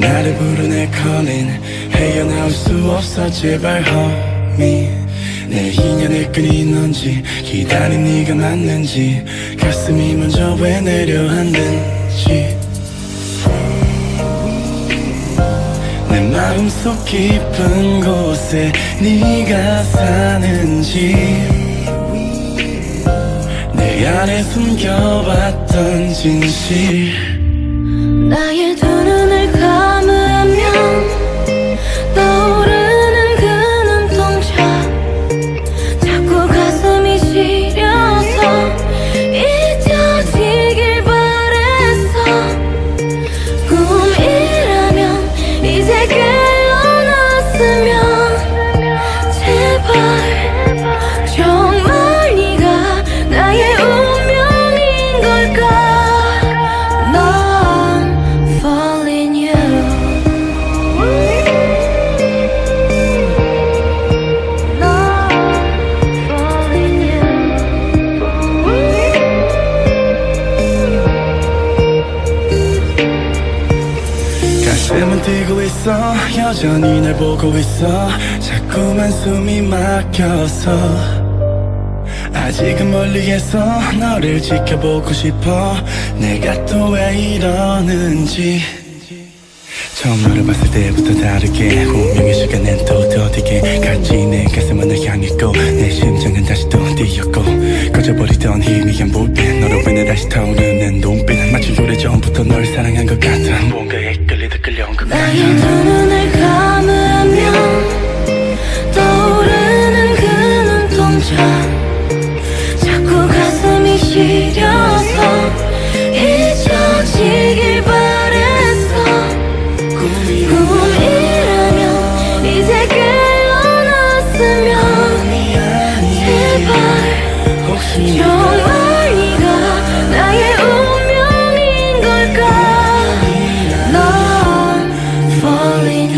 나를 부르네 calling. 헤어나올 수 없어 제발 homie. 내 인연의 끈이 넌지 기다린 네가 맞는지 가슴이 먼저 왜 내려앉는지. 내 마음속 깊은 곳에 네가 사는지. 내 안에 숨겨왔던 진실 나의 뛰고 있어. 여전히 날 보고 있어. 자꾸만 숨이 막혀서. 아직은 멀리에서 너를 지켜보고 싶어. 내가 또 왜 이러는지. 처음 너를 봤을 때부터 다르게 운명의 시간엔 또 더디게 같이 내 가슴은 널 향했고 내 심장은 다시 또 뛰었고 꺼져버리던 너를 실려서 잊혀지길 바랬어. 꿈이라면 이제 깨어났으면 제발 혹시 영원히가 나의 운명인 걸까? 넌 falling